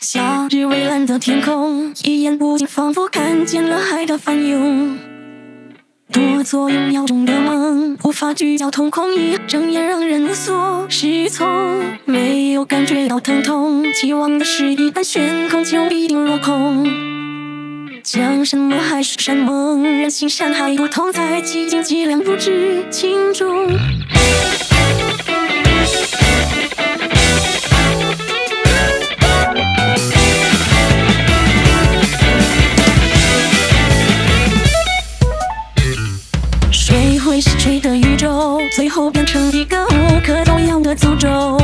夏日蔚蓝的天空，一眼不尽，仿佛看见了海的翻涌。多做拥有中的梦，无法聚焦瞳孔，一睁眼让人无所适从。没有感觉到疼痛，期望的是一旦悬空就必定落空。讲什么海誓山盟，人心山海不同，在几斤几两不知轻重。变成一个无可救药的诅咒？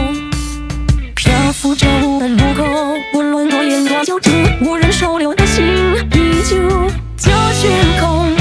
漂浮着的路口，无论多远多久，无人收留的心依旧叫悬空。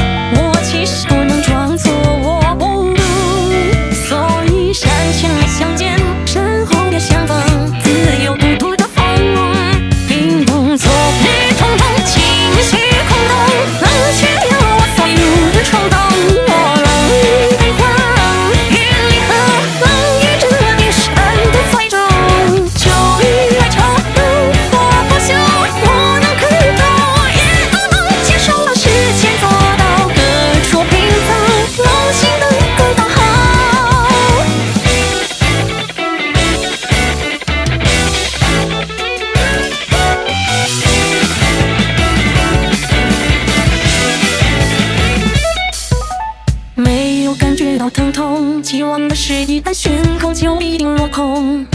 期望的是一旦悬空就必定落空。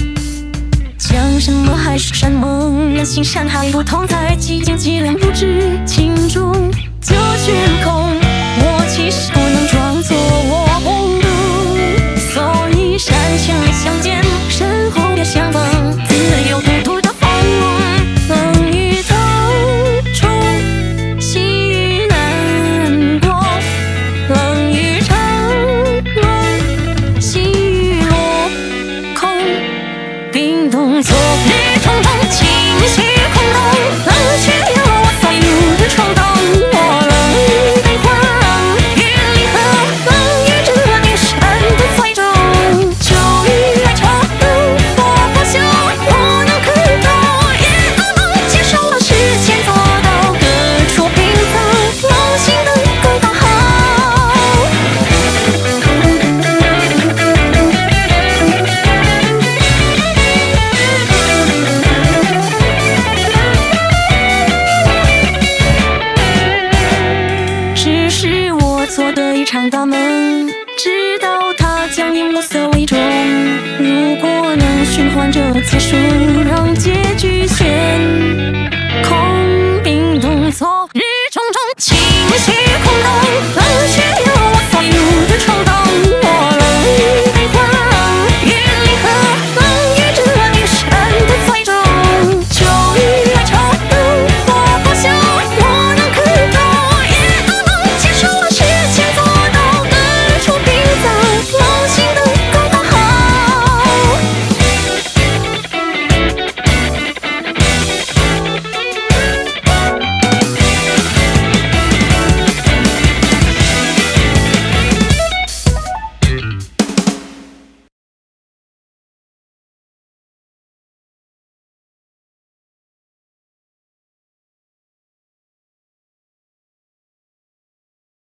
讲什么海誓山盟，人心山海不同，在几斤几两不知轻重就悬空。我其实直到它将你暮色为重。如果能循环这次数，让结。